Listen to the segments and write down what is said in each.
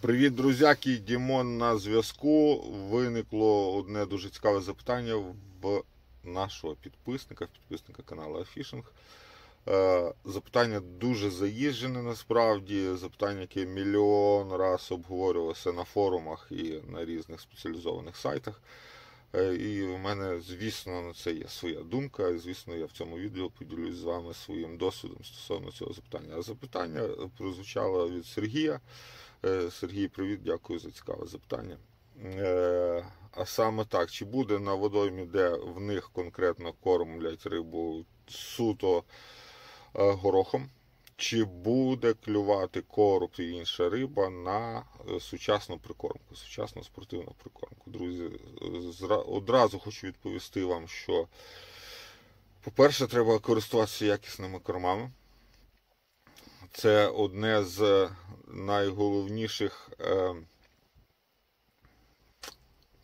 Привіт, друзяки! Дімон на зв'язку. Виникло одне дуже цікаве запитання в нашого підписника, підписника каналу Афішинг. Е, Запитання дуже заїжджене насправді. Запитання, яке мільйон раз обговорювалося на форумах і на різних спеціалізованих сайтах. Е, І в мене, звісно, на це є своя думка. Звісно, я в цьому відео поділюсь з вами своїм досвідом стосовно цього запитання. А запитання прозвучало від Сергія. Е, Сергій, привіт, дякую за цікаве запитання. Е, А саме так, чи буде на водоймі, де в них конкретно кормлять рибу суто е, горохом, чи буде клювати короб і інша риба на е, сучасну прикормку, сучасну спортивну прикормку? Друзі, зра- одразу хочу відповісти вам, що, по-перше, треба користуватися якісними кормами. Це одне з найголовніших е,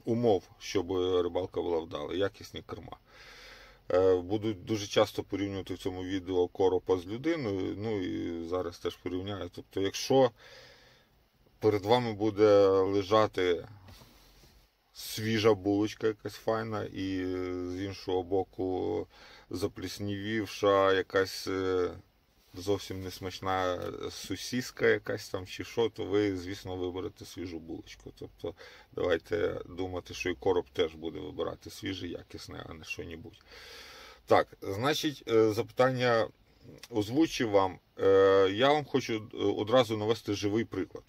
умов, щоб рибалка була вдала, якісні корма. Е, буду дуже часто порівнювати в цьому відео коропа з людиною. Ну і зараз теж порівняю. Тобто, якщо перед вами буде лежати свіжа булочка якась файна, і з іншого боку запліснівівша якась е, зовсім не смачна сусіска якась там чи що, то ви, звісно, виберете свіжу булочку. Тобто давайте думати, що і короб теж буде вибирати свіже, якісне, а не що-небудь. Так, значить, е, запитання озвучив вам. Е, Я вам хочу е, одразу навести живий приклад.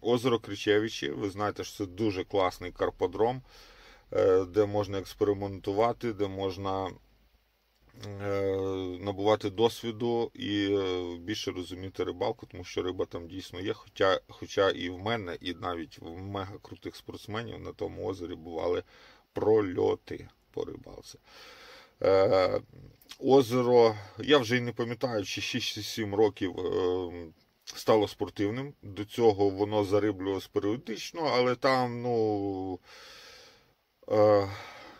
Озеро Кричевичі, ви знаєте, що це дуже класний карподром, де можна експериментувати, де можна набувати досвіду і е, більше розуміти рибалку, тому що риба там дійсно є. Хоча, хоча і в мене, і навіть в мега крутих спортсменів на тому озері бували прольоти по рибалці. Е, озеро, я вже й не пам'ятаю, чи 6-7 років е, стало спортивним. До цього воно зариблювалось періодично, але там, ну.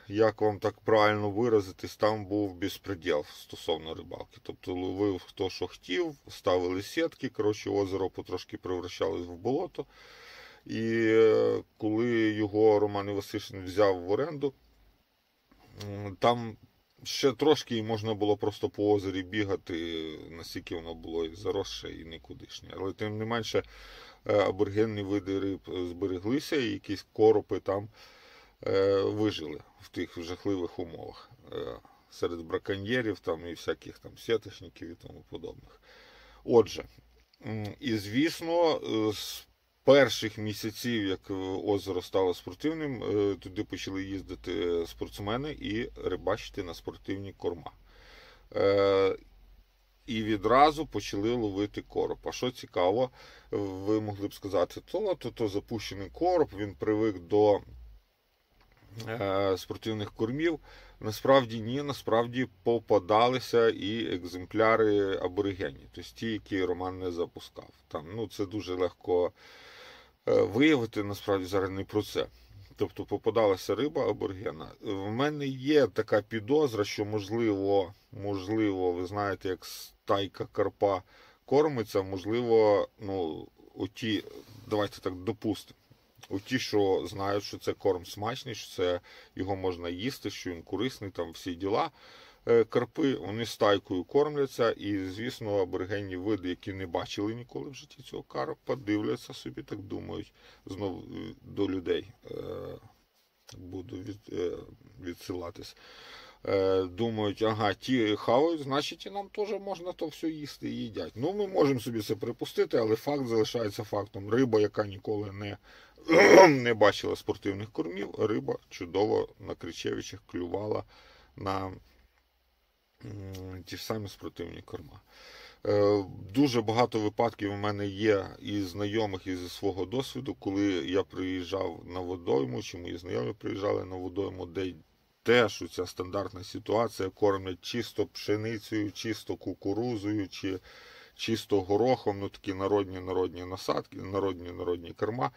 Як вам так правильно виразитись, там був безпреділ стосовно рибалки. Тобто ловив хто що хотів, ставили сітки, коротше, озеро потрошки превращалось в болото. І е, коли його Роман Івасишин взяв в оренду, там ще трошки і можна було просто по озері бігати, наскільки воно було і заросше, і нікудишнє. Але тим не менше е, аборигенні види риб збереглися, і якісь коропи там вижили в тих жахливих умовах. Е, серед браконьєрів там і всяких там сеточників і тому подобних. Отже, і звісно, е, з перших місяців, як е, озеро стало спортивним, е, туди почали їздити спортсмени і рибачити на спортивні корма. Е, І відразу почали ловити короб. А що цікаво, ви могли б сказати, то, то, то запущений короб, він привик до е, спортивних кормів. Насправді ні, насправді попадалися і екземпляри аборигенів, тобто ті, які Роман не запускав. Там, ну, це дуже легко е, виявити, насправді зараз не про це. Тобто попадалася риба аборигена. В мене є така підозра, що можливо, можливо, ви знаєте, як стайка карпа кормиться, можливо, ну, оті, давайте так допустимо. У ті, що знають, що це корм смачний, що це його можна їсти, що він корисний, там всі діла. Е, Карпи вони стайкою кормляться, і, звісно, аборигенні види, які не бачили ніколи в житті цього карпа, дивляться собі, так думають, знову е, до людей е, буду від, е, відсилатись. Е, Думають, ага, ті хавають, значить і нам теж можна то все їсти і їдять. Ну, ми можемо собі це припустити, але факт залишається фактом. Риба, яка ніколи не, не бачила спортивних кормів, риба чудово на Кричевичах клювала на ті ж самі спортивні корма. Е, Дуже багато випадків у мене є і знайомих, і зі свого досвіду, коли я приїжджав на водойму, чи мої знайомі приїжджали на водойму, де теж ця стандартна ситуація кормлять чисто пшеницею, чисто кукурузою, чи чисто горохом, ну такі народні народні насадки, народні народні корма.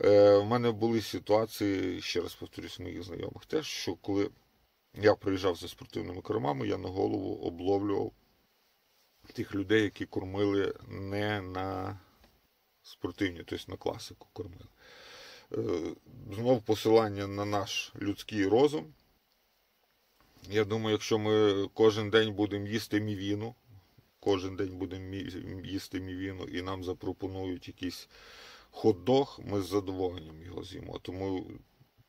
Е, в мене були ситуації, ще раз повторюсь, моїх знайомих теж, що коли я приїжджав за спортивними кормами, я на голову обловлював тих людей, які кормили не на спортивні, тобто на класику кормили. Е, Знов посилання на наш людський розум. Я думаю, якщо ми кожен день будемо їсти мівіну, кожен день будемо їсти мівіну і нам запропонують якийсь хот-дог, ми з задоволенням його з'їмо. Тому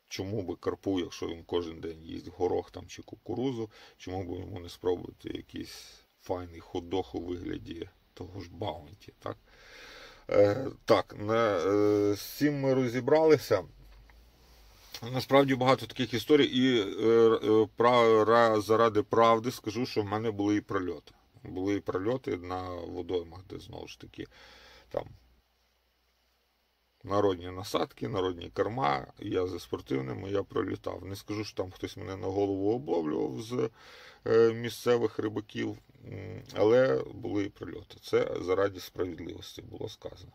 чому би карпу, якщо він кожен день їсть горох там чи кукурузу, чому б йому не спробувати якийсь файний хот-дог у вигляді того ж баунті, так? Е, так, на, е, з цим ми розібралися. Насправді багато таких історій, і е, е, пра, ра- заради правди скажу, що в мене були і прольоти. Були і прольоти на водоймах, де знову ж таки там народні насадки, народні корма. Я зі спортивними я пролітав. Не скажу, що там хтось мене на голову обловлював з е, місцевих рибаків, але були і прольоти. Це заради справедливості було сказано.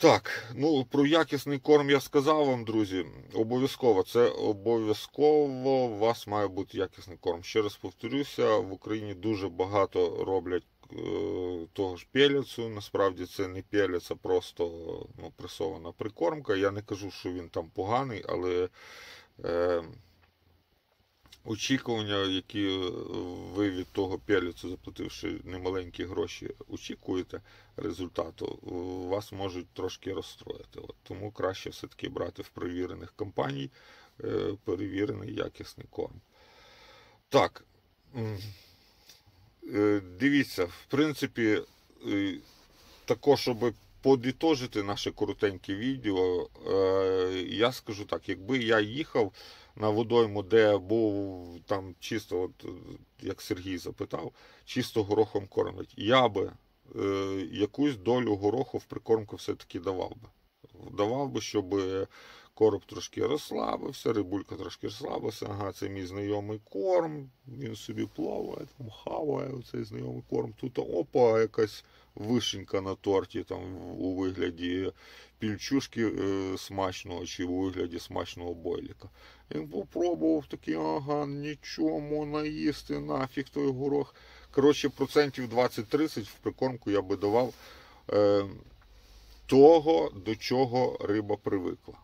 Так, ну про якісний корм я сказав вам, друзі. Обов'язково це обов'язково у вас має бути якісний корм. Ще раз повторюся, в Україні дуже багато роблять того ж пелецу. Насправді це не пелець, а просто ну, пресована прикормка. Я не кажу, що він там поганий, але е, очікування, які ви від того пелецу, заплативши немаленькі гроші, очікуєте результату, вас можуть трошки розстроїти. От, тому краще все-таки брати в перевірених компаній е, перевірений якісний корм. Так. Е, Дивіться, в принципі, е, також, щоб подітожити наше коротеньке відео, е, я скажу так, якби я їхав на водойму, де був там чисто, от, як Сергій запитав, чисто горохом кормить, я би якусь долю гороху в прикормку все-таки давав би. Давав би, щоб короб трошки розслабився, рибулька трошки розслабилася. Ага, це мій знайомий корм, він собі плаває, там хаває цей знайомий корм. Тут опа, якась вишенька на торті там у вигляді пільчушки е, смачного чи у вигляді смачного бойліка. Він попробував такий, ага, нічого можна їсти, нафіг той горох. Коротше, процентів 20-30 в прикормку я би давав е, того, до чого риба привикла.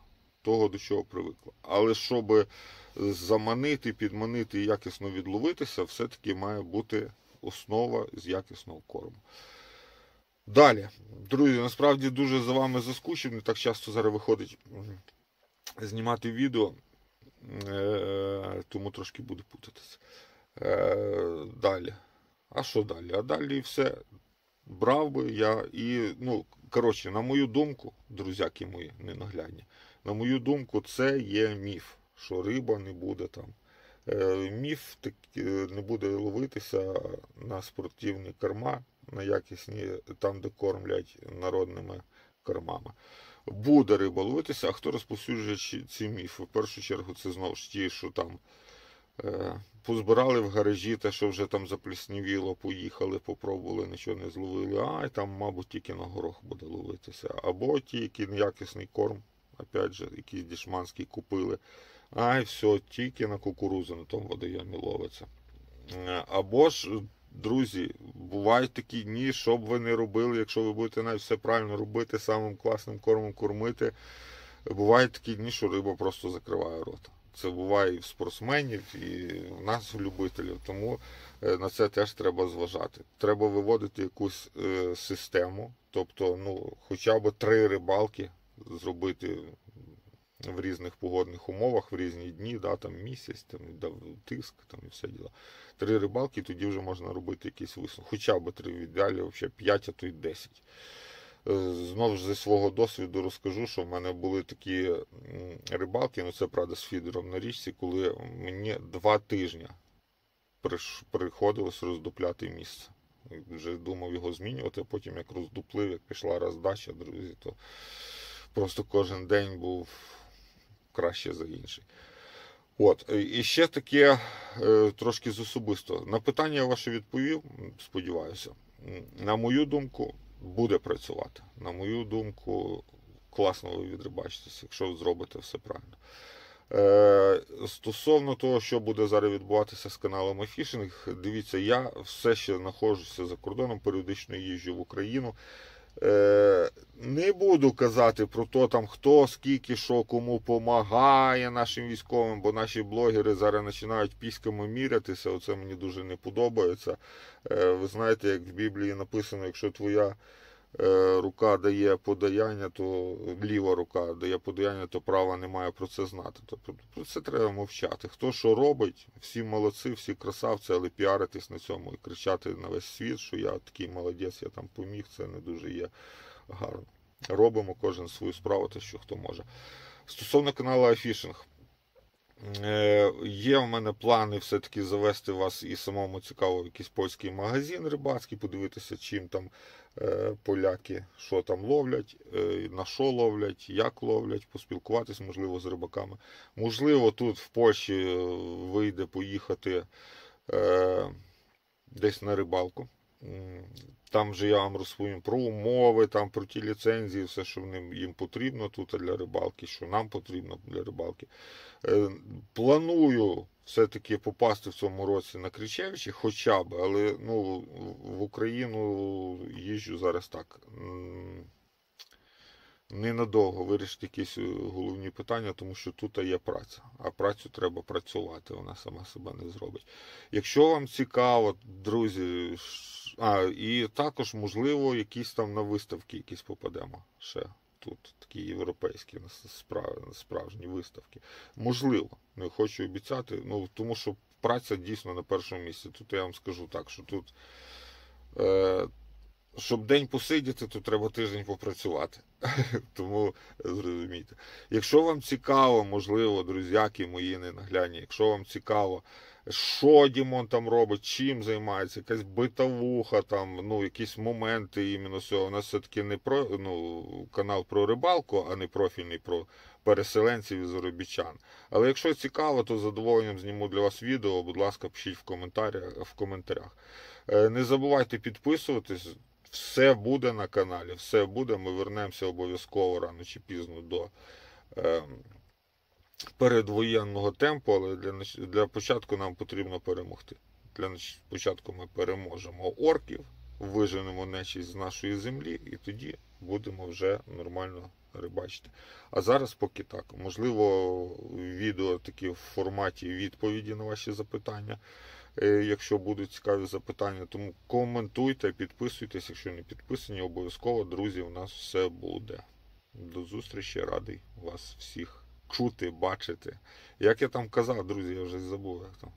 Того, до чого привикла. Але щоб заманити, підманити і якісно відловитися, все-таки має бути основа з якісного корму. Далі, друзі, насправді дуже за вами заскучив, не так часто зараз виходить знімати відео, е, тому трошки буду путатися. Е, Далі. А що далі? А далі все. Брав би я і, ну, коротше, на мою думку, друзяки мої ненаглядні, на мою думку, це є міф, що риба не буде там. Е, Міф е, не буде ловитися на спортивні корма, на якісні, там, де кормлять народними кормами. Буде риба ловитися, а хто розповсюджує ці- міфи? В першу чергу це знову ж ті, що там е, позбирали в гаражі те, що вже там запліснівіло, поїхали, попробували, нічого не зловили. Ай, там, мабуть, тільки на горох буде ловитися. Або ті, які неякісний корм, опять же, якийсь дішманський купили. Ай, все, тільки на кукурузу на тому водойомі ловиться. Е, Або ж, друзі, бувають такі дні, що б ви не робили, якщо ви будете навіть все правильно робити, самим класним кормом кормити. Бувають такі дні, що риба просто закриває рота. Це буває і в спортсменів, і в нас, в любителів. Тому е, на це теж треба зважати. Треба виводити якусь е, систему, тобто, ну, хоча б три рибалки зробити в різних погодних умовах, в різні дні, да, там місяць, там, тиск, там і все діло. Три рибалки, тоді вже можна робити якийсь висновок. Хоча б три ідеалі, взагалі 5, а то й 10. Е, Знову ж зі свого досвіду розкажу, що в мене були такі рибалки, ну це правда з фідером на річці, коли мені два тижні приходилось роздупляти місце. Вже думав його змінювати, а потім як роздуплив, як пішла роздача, друзі, то просто кожен день був краще за інший. От, і ще таке е, трошки з особисто. На питання я ваше відповів, сподіваюся. На мою думку, буде працювати. На мою думку, класно ви відрибачитесь, якщо зробите все правильно. Е, стосовно того, що буде зараз відбуватися з каналом Афішинг, дивіться, я все ще знаходжуся за кордоном, періодично їжджу в Україну. Е, Не буду казати про то, там хто скільки що кому помагає нашим військовим, бо наші блогери зараз починають піськами мірятися. Оце мені дуже не подобається. Е, Ви знаєте, як в Біблії написано, якщо твоя рука дає подаяння, то ліва рука дає подаяння, то права не має про це знати. Тобто про це треба мовчати. Хто що робить, всі молодці, всі красавці, але піаритись на цьому і кричати на весь світ, що я такий молодець, я там поміг, це не дуже є гарно. Робимо кожен свою справу, те, що хто може. Стосовно каналу Афішинг. Е, Є в мене плани все-таки завести вас і самому цікаво в якийсь польський магазин рибацький, подивитися, чим там е, поляки, що там ловлять, е, на що ловлять, як ловлять, поспілкуватись, можливо, з рибаками. Можливо, тут в Польщі вийде поїхати десь на рибалку. Там же я вам розповім про умови, там про ті ліцензії, все, що їм потрібно тут для рибалки, що нам потрібно для рибалки. Е, Планую все-таки попасти в цьому році на Кричевичі, хоча б, але ну, в Україну їжджу зараз так. Ненадовго вирішити якісь е, головні питання, тому що тут є праця, а працю треба працювати, вона сама себе не зробить. Якщо вам цікаво, друзі, а, і також, можливо, якісь там на виставки якісь попадемо ще тут, такі європейські справжні виставки. Можливо, не хочу обіцяти, ну тому що праця дійсно на першому місці. Тут я вам скажу так, що тут. Е, щоб день посидіти, то треба тиждень попрацювати. Тому зрозумійте. Якщо вам цікаво, можливо, друзяки мої ненагляні, якщо вам цікаво, що Дімон там робить, чим займається, якась битовуха, там, ну, якісь моменти іменно цього. У нас все-таки не про ну, канал про рибалку, а не профільний про переселенців і заробітчан. Але якщо цікаво, то з задоволенням зніму для вас відео. Будь ласка, пишіть в коментарях. В коментарях. Е, Не забувайте підписуватись. Все буде на каналі, все буде. Ми вернемося обов'язково рано чи пізно до е, передвоєнного темпу, але для, для початку нам потрібно перемогти. Для початку ми переможемо орків, виженемо нечість з нашої землі, і тоді будемо вже нормально рибачити. А зараз поки так. Можливо, відео такі в форматі відповіді на ваші запитання. Е, Якщо будуть цікаві запитання, тому коментуйте, підписуйтесь. Якщо не підписані, обов'язково, друзі, у нас все буде. До зустрічі, радий вас всіх чути, бачити. Як я там казав, друзі, я вже забув, як там.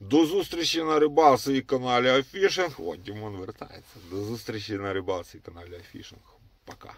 До зустрічі на рибалці і каналі UA Fishing. О, Дімон вертається. До зустрічі на рибалці і каналі UA Fishing. Пока.